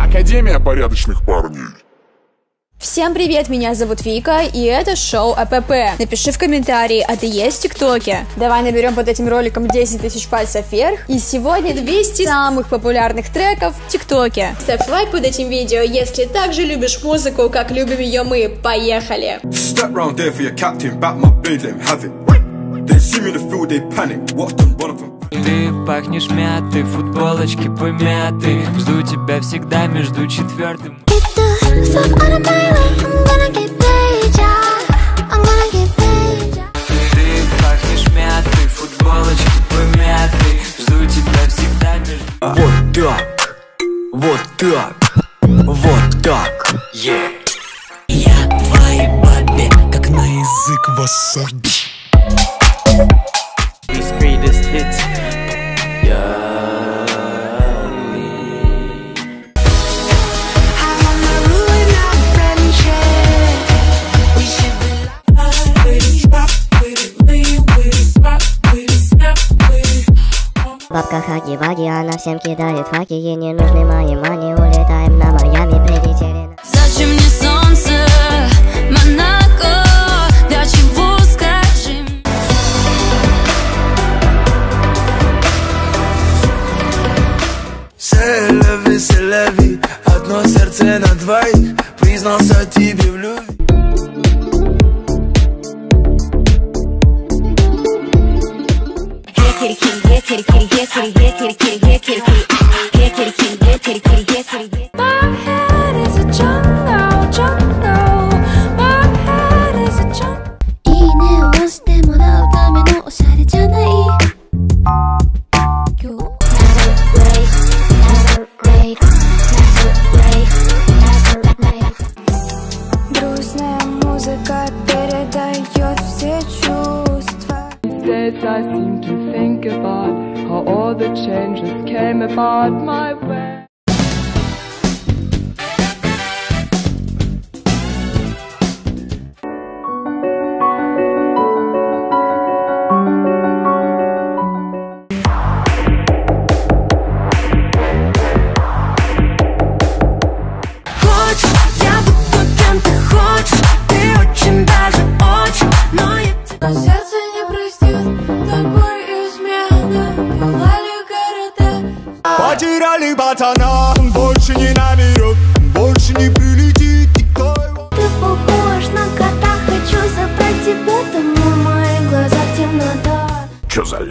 Академия порядочных парней. Всем привет, меня зовут Вика, и это шоу АПП. Напиши в комментарии, а ты есть в ТикТоке? Давай наберем под этим роликом 10 тысяч пальцев вверх. И сегодня 200 самых популярных треков в ТикТоке. Ставь лайк под этим видео, если также любишь музыку, как любим ее мы. Поехали! Step round there for your captain, back my blade, let him have it. Ты пахнешь мятой, футболочки помяты Жду тебя всегда между четвертым. Вот так, вот так, вот так, yeah. Я твоей бабе, как на язык васаби should be Бабка хаги-ваги, она всем кидает факи Ей не нужны мои мани, kitty, here kitty, kitty, here kitty, kitty, here kitty, kitty, here kitty, kitty,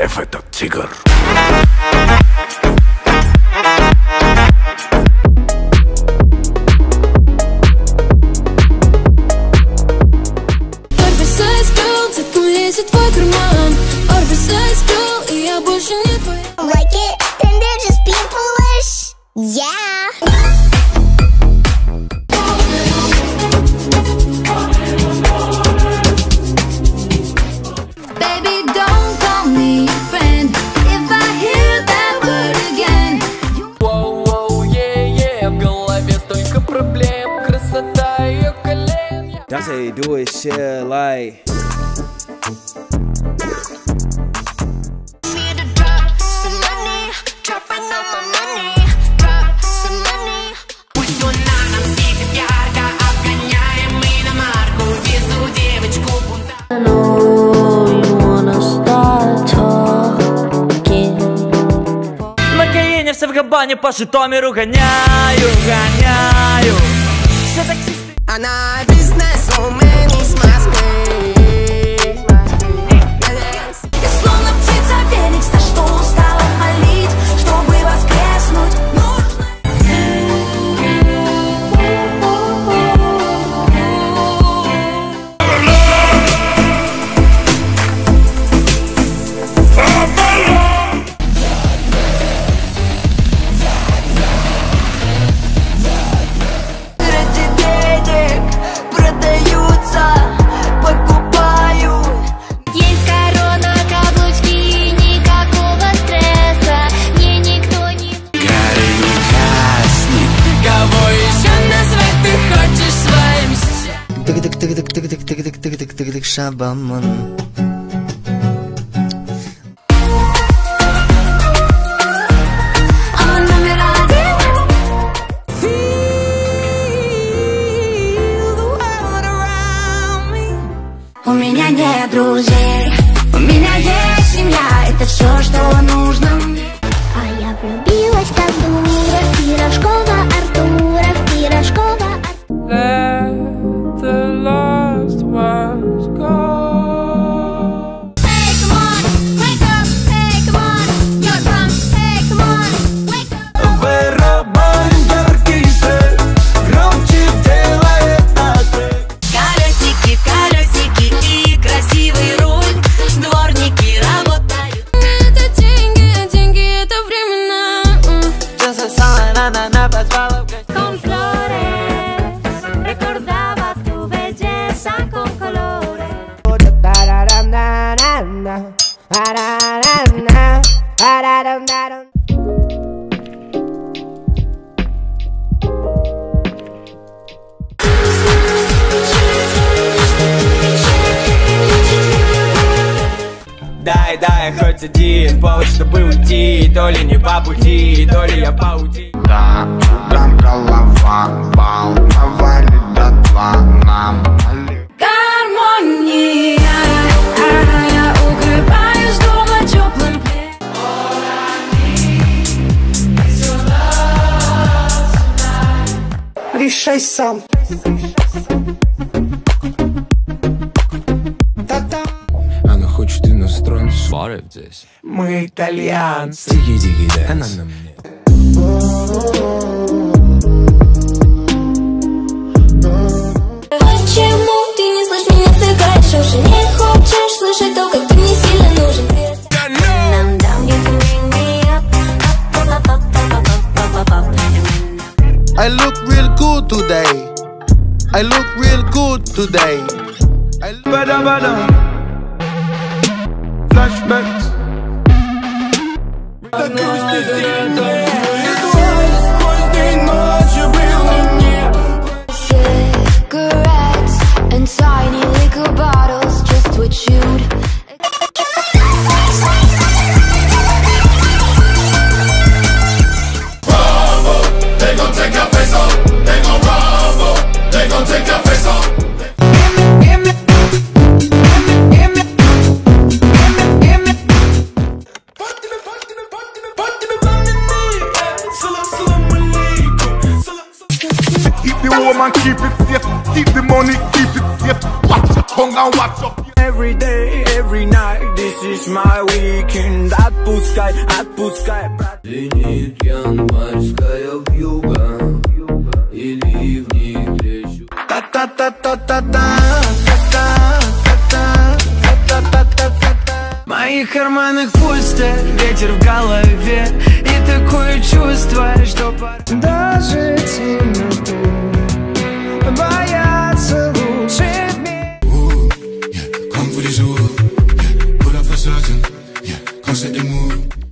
Efet Tiger. проблем Красота ее колен я... Dante do it shit like все в Габане по Житомиру гоняю, гоняю. banana тык тык тык тык тык тык тык тык тык тык шабаман. У меня нет друзей. Хоть один повод, чтобы уйти То ли не по пути, то ли я паути Да, там голова волновали дотла нам. Гармония Я укрываюсь дома теплым пледом. Решай сам part I look real good today. I look real good today. I look Flashbacks money, keep it safe. Watch your tongue and watch your Every day, every night, this is my weekend. Отпускай, отпускай, брат Звенит январская вьюга И ливни трещу. Та-та-та-та-та-та моих карманах пусто, ветер в голове. И такое чувство, что пора Даже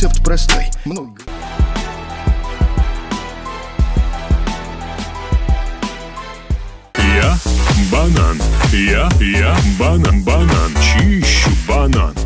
рецепт простой. Много. Я банан, я, я банан, банан, чищу банан.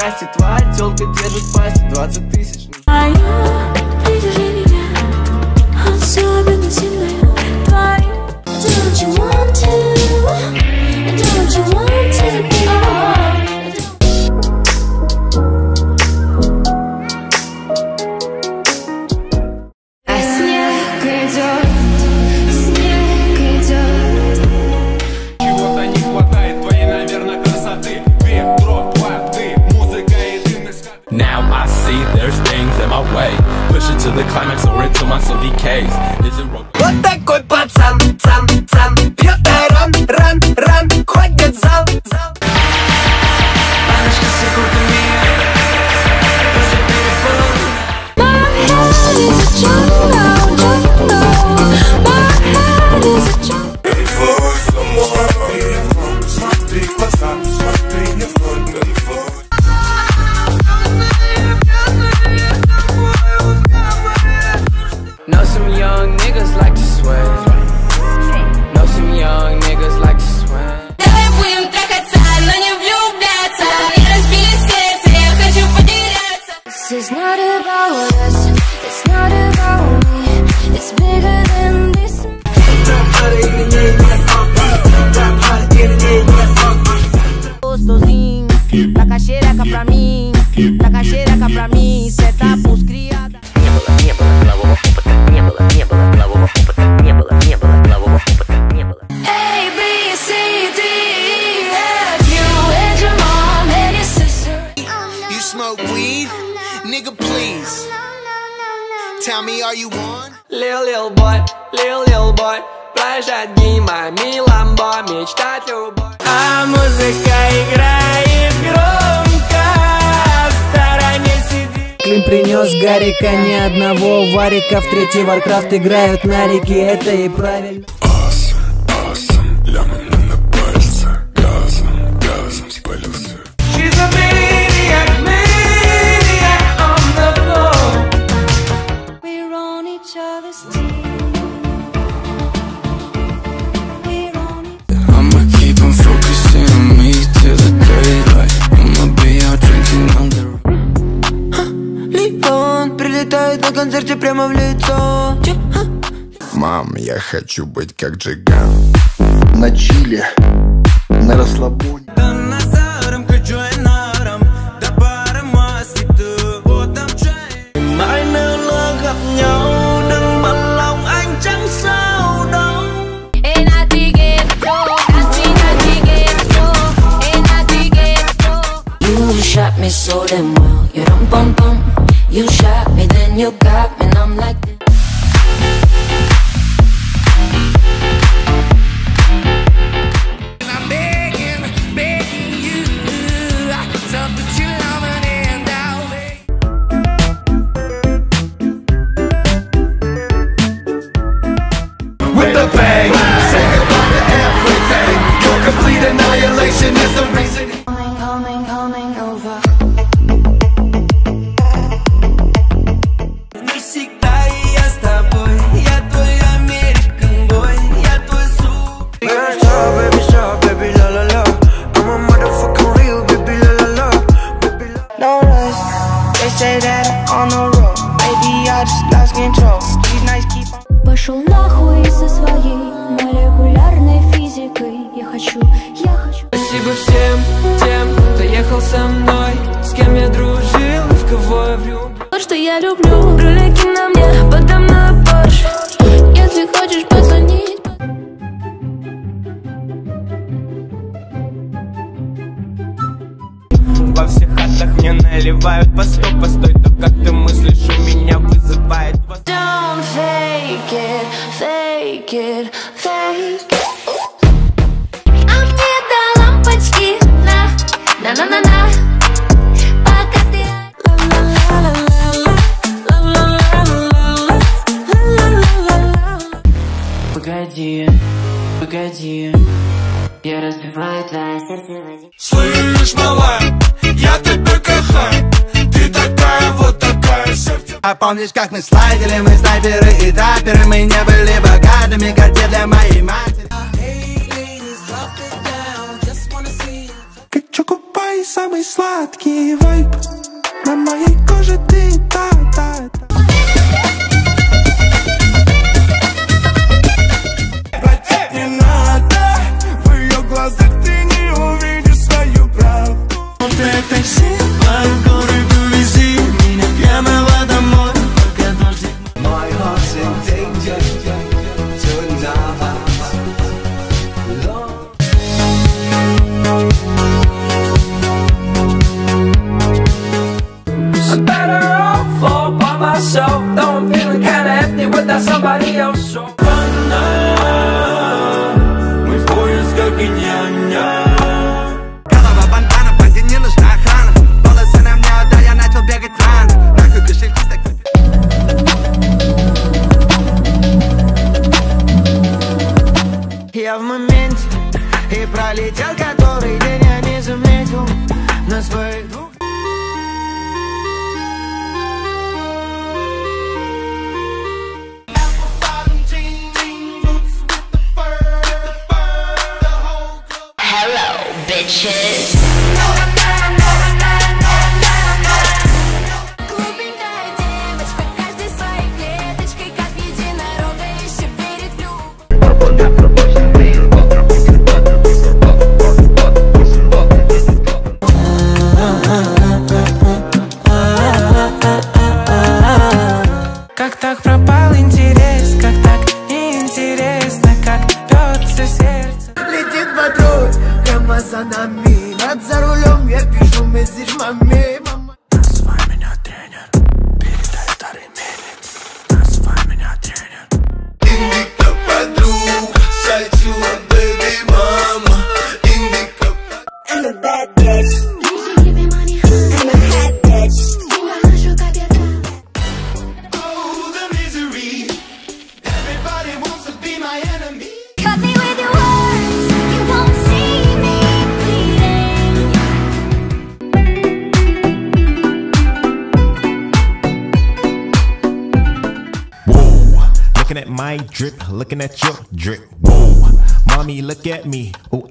подкасте Тварь телка держит пасть, 20 тысяч. nigga, please. Tell me, are you on? Lil, lil boy, lil, lil boy. Плащ одни, мами, ламбо, мечтать любой. А музыка играет громко, в стороне сидит. Клим принес Гарика, ни одного варика. В третий Варкрафт играют на реке, это и правильно. Awesome, awesome. Концерте прямо в лицо. Мам, я хочу быть как Джиган. На чиле, на расслабоне. Shot me so damn well, you don't bum bum. You shot me, then you got me, and I'm like помнишь, как мы слайдили? Мы снайперы и траперы Мы не были богатыми, как для моей матери. Как чокупай, самый сладкий вайп На моей коже ты та-та-та tak naprawdę my drip, looking at your drip. Whoa, mommy, look at me. Ooh.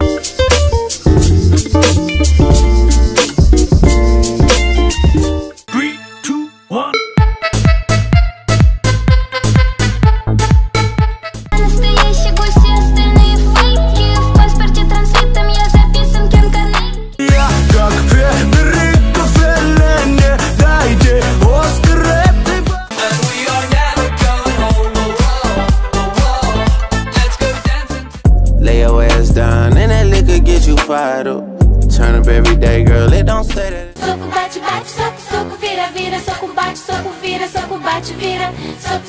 subscribe.